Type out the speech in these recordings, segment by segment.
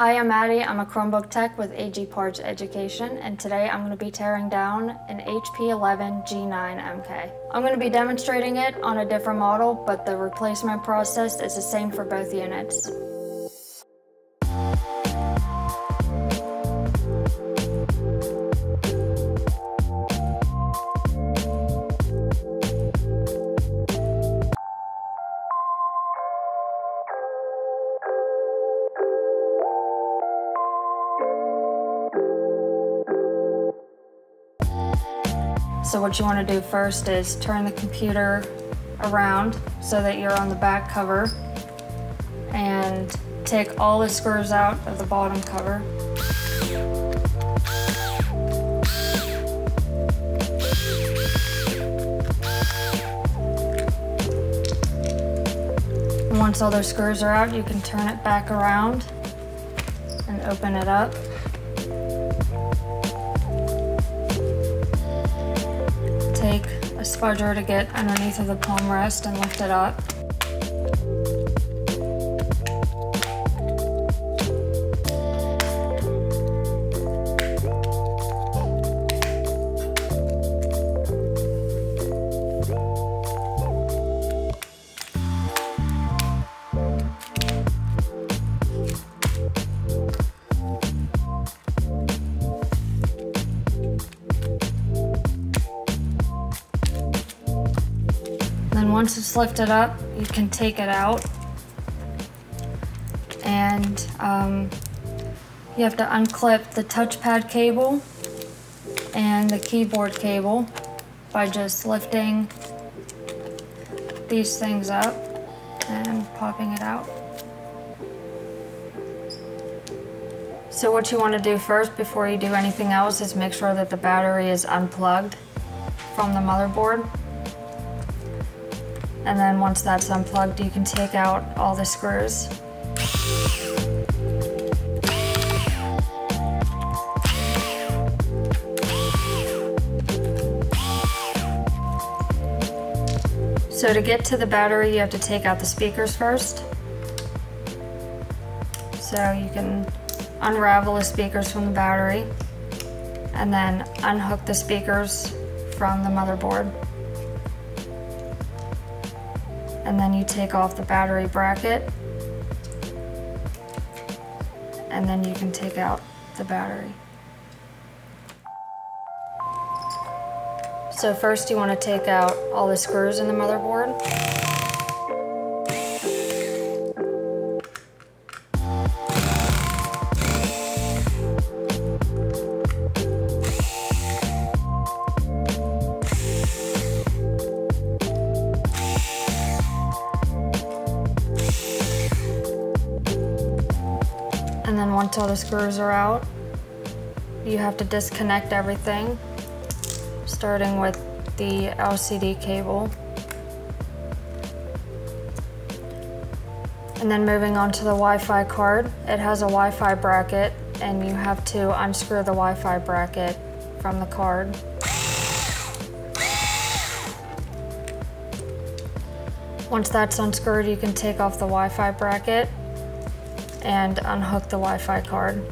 Hi, I'm Maddie. I'm a Chromebook tech with AG Parts Education, and today I'm going to be tearing down an HP11 G9 MK. I'm going to be demonstrating it on a different model, but the replacement process is the same for both units. So what you want to do first is turn the computer around so that you're on the back cover and take all the screws out of the bottom cover. Once all those screws are out, you can turn it back around and open it up. A to get underneath of the palm rest and lift it up. Once it's lifted up, you can take it out. And um, you have to unclip the touchpad cable and the keyboard cable by just lifting these things up and popping it out. So what you want to do first before you do anything else is make sure that the battery is unplugged from the motherboard. And then once that's unplugged, you can take out all the screws. So to get to the battery, you have to take out the speakers first. So you can unravel the speakers from the battery and then unhook the speakers from the motherboard. And then you take off the battery bracket and then you can take out the battery. So first you want to take out all the screws in the motherboard. Once all the screws are out, you have to disconnect everything, starting with the LCD cable. And then moving on to the Wi-Fi card. It has a Wi-Fi bracket and you have to unscrew the Wi-Fi bracket from the card. Once that's unscrewed, you can take off the Wi-Fi bracket and unhook the Wi-Fi card.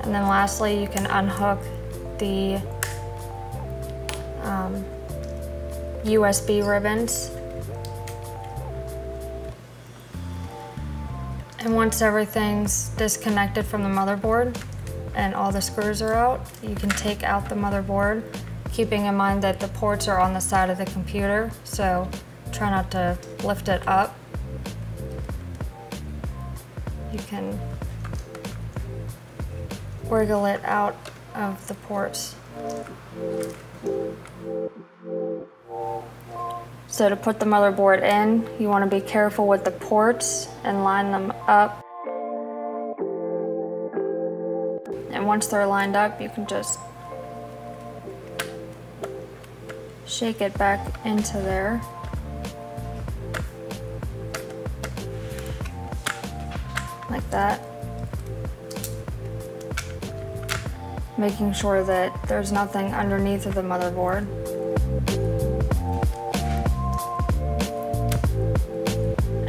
And then lastly, you can unhook the um, USB ribbons. And once everything's disconnected from the motherboard and all the screws are out, you can take out the motherboard, keeping in mind that the ports are on the side of the computer, so try not to lift it up you can wiggle it out of the ports. So to put the motherboard in, you want to be careful with the ports and line them up. And once they're lined up, you can just shake it back into there. Like that. Making sure that there's nothing underneath of the motherboard.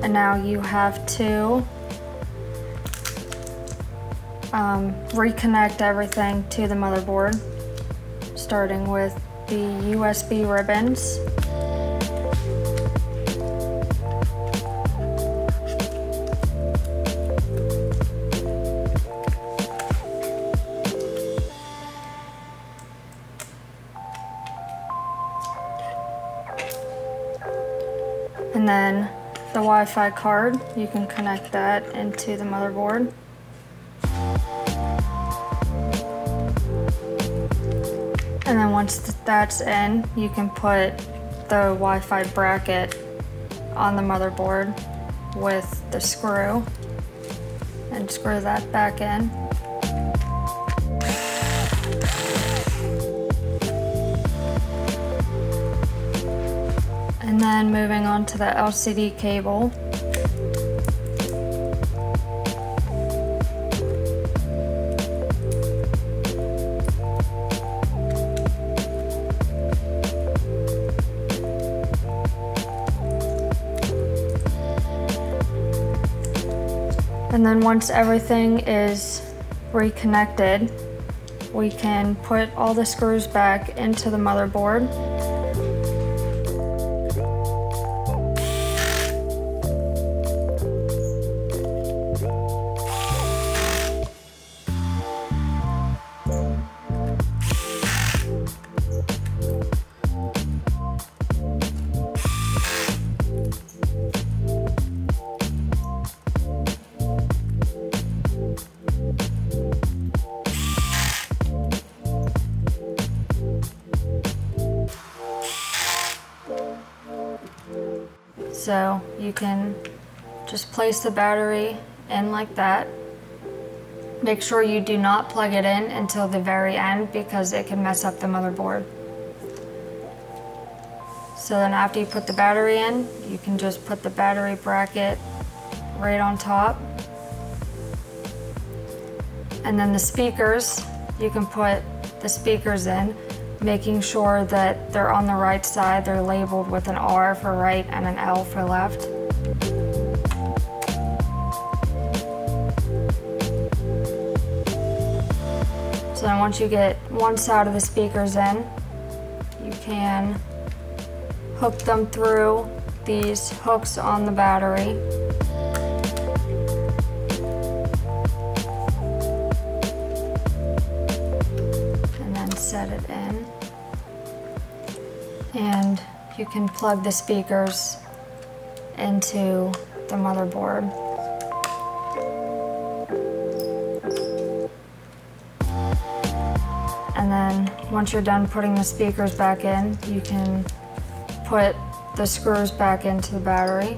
And now you have to um, reconnect everything to the motherboard, starting with the USB ribbons. Wi-Fi card, you can connect that into the motherboard. And then once that's in, you can put the Wi-Fi bracket on the motherboard with the screw and screw that back in. Then moving on to the LCD cable. And then once everything is reconnected, we can put all the screws back into the motherboard. So you can just place the battery in like that. Make sure you do not plug it in until the very end because it can mess up the motherboard. So then after you put the battery in, you can just put the battery bracket right on top. And then the speakers, you can put the speakers in making sure that they're on the right side. They're labeled with an R for right and an L for left. So then once you get one side of the speakers in, you can hook them through these hooks on the battery. You can plug the speakers into the motherboard. And then once you're done putting the speakers back in, you can put the screws back into the battery.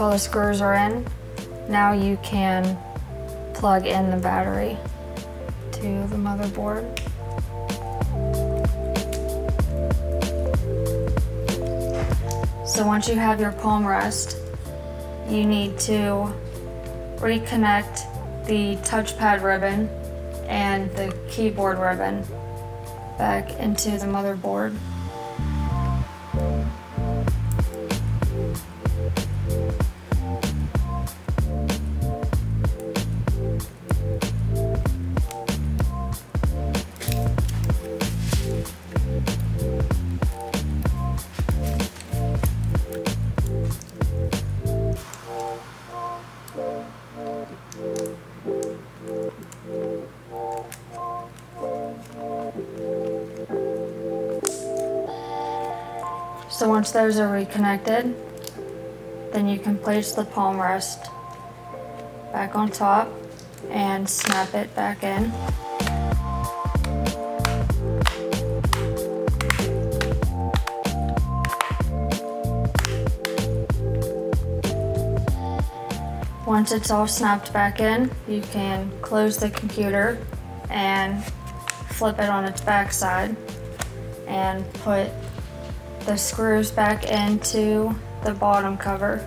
All the screws are in, now you can plug in the battery to the motherboard. So once you have your palm rest, you need to reconnect the touchpad ribbon and the keyboard ribbon back into the motherboard. Once those are reconnected, then you can place the palm rest back on top and snap it back in. Once it's all snapped back in, you can close the computer and flip it on its backside and put the screws back into the bottom cover.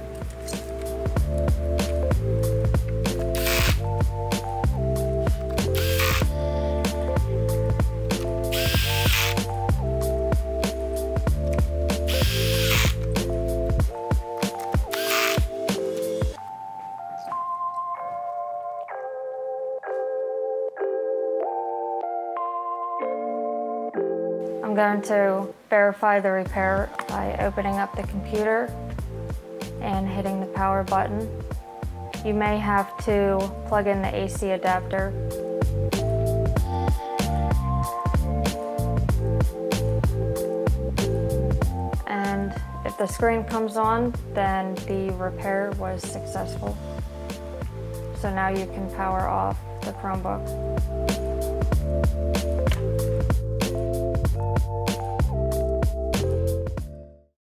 I'm going to verify the repair by opening up the computer and hitting the power button. You may have to plug in the AC adapter. And if the screen comes on, then the repair was successful. So now you can power off the Chromebook.